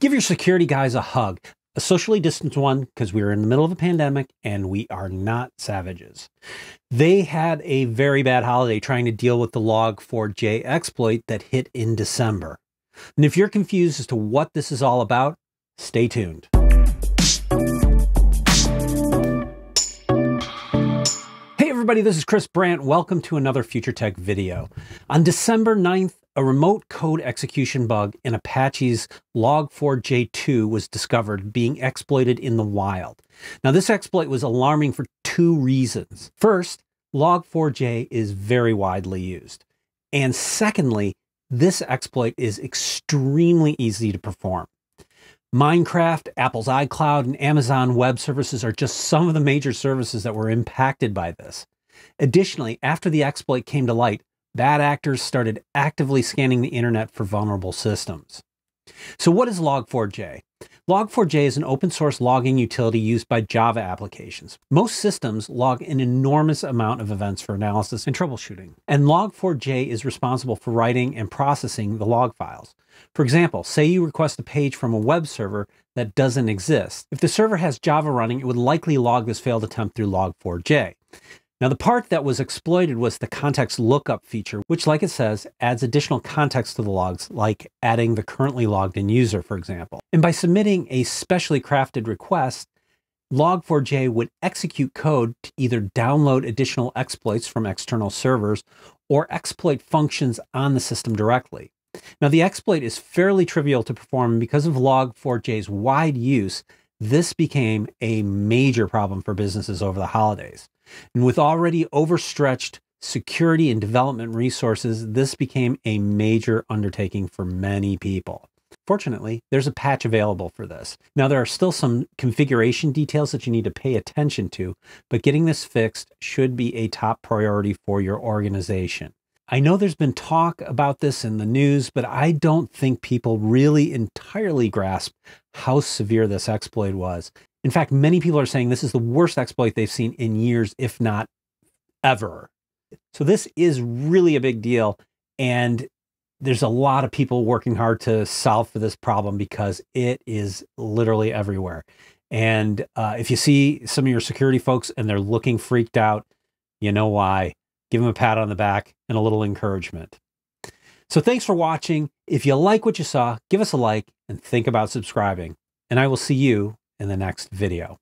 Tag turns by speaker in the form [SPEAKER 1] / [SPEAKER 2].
[SPEAKER 1] Give your security guys a hug, a socially distanced one, because we are in the middle of a pandemic and we are not savages. They had a very bad holiday trying to deal with the log4j exploit that hit in December. And if you're confused as to what this is all about, stay tuned. Hey everybody, this is Chris Brandt. Welcome to another FUTRtech video. On December 9th, a remote code execution bug in Apache's Log4j2 was discovered being exploited in the wild. Now, this exploit was alarming for two reasons. First, Log4j is very widely used. And secondly, this exploit is extremely easy to perform. Minecraft, Apple's iCloud, and Amazon Web Services are just some of the major services that were impacted by this. Additionally, after the exploit came to light, bad actors started actively scanning the internet for vulnerable systems. So, what is Log4j? Log4j is an open source logging utility used by Java applications. Most systems log an enormous amount of events for analysis and troubleshooting. And Log4j is responsible for writing and processing the log files. For example, say you request a page from a web server that doesn't exist. If the server has Java running, it would likely log this failed attempt through Log4j. Now, the part that was exploited was the context lookup feature, which, like it says, adds additional context to the logs, like adding the currently logged in user, for example. And by submitting a specially crafted request, Log4j would execute code to either download additional exploits from external servers or exploit functions on the system directly. Now, the exploit is fairly trivial to perform, because of Log4j's wide use, this became a major problem for businesses over the holidays. And with already overstretched security and development resources, this became a major undertaking for many people. Fortunately, there's a patch available for this. Now, there are still some configuration details that you need to pay attention to, but getting this fixed should be a top priority for your organization. I know there's been talk about this in the news, but I don't think people really entirely grasp how severe this exploit was. In fact, many people are saying this is the worst exploit they've seen in years, if not ever. So this is really a big deal. And there's a lot of people working hard to solve for this problem because it is literally everywhere. And uh, if you see some of your security folks and they're looking freaked out, you know why. Give them a pat on the back and a little encouragement. So thanks for watching. If you like what you saw, give us a like and think about subscribing. And I will see you in the next video.